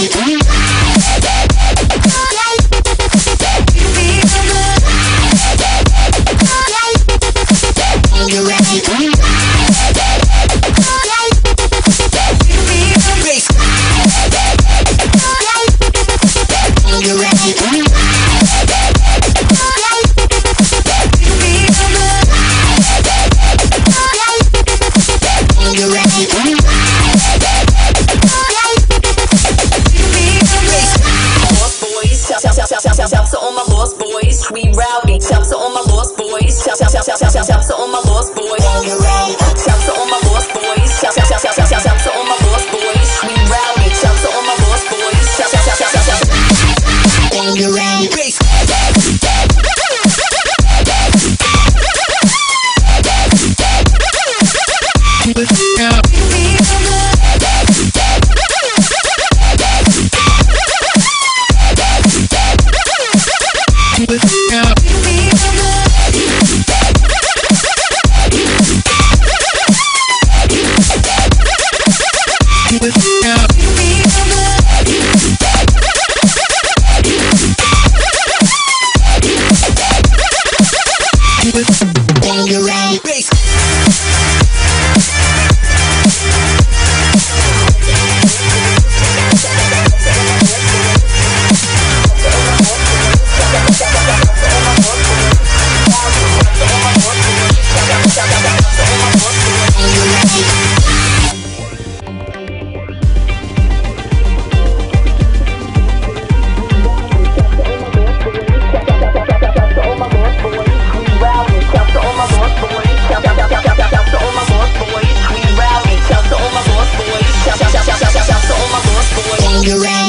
Mm. lost boys, we rowdy. Shouts to all my lost boys. Shouts shout, shout, shout, shout, shout to all my lost boys. Shouts to all my lost boys. Shouts shout, shout, shout, shout, shout to all my lost boys. We rowdy. Shouts to all my lost boys. Shout, shout, shout, shout. it. you?